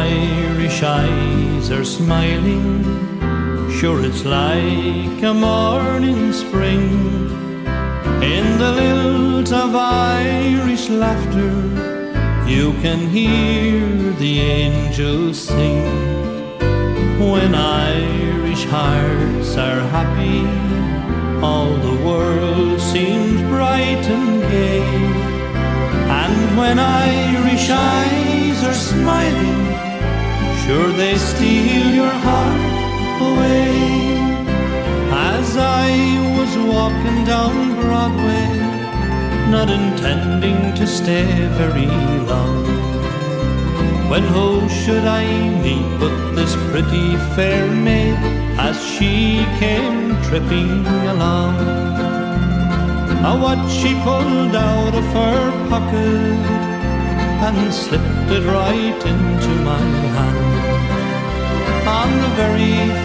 Irish eyes are smiling, sure it's like a morning spring. In the lilt of Irish laughter, you can hear the angels sing. When Irish hearts are happy, all the world seems bright and gay. And when Irish eyes are smiling, sure they steal your heart away. As I was walking down Broadway, not intending to stay very long. When who should I meet but this pretty fair maid as she came tripping along? A what she pulled out of her pocket and slipped it right into my hand.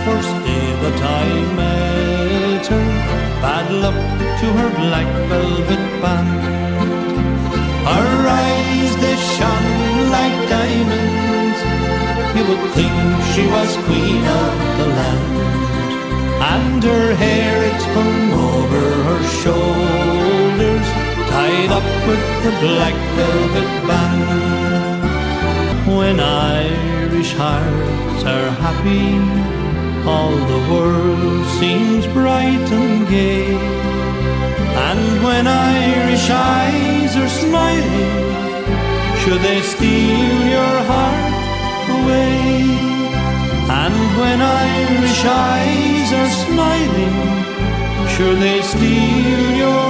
First day that I met her, bad luck to her black velvet band. Her eyes they shone like diamonds. You would think she was queen of the land. And her hair it hung over her shoulders, tied up with the black velvet band. When Irish hearts are happy, all the world seems bright and gay. And when Irish eyes are smiling, should they steal your heart away? And when Irish eyes are smiling, should they steal your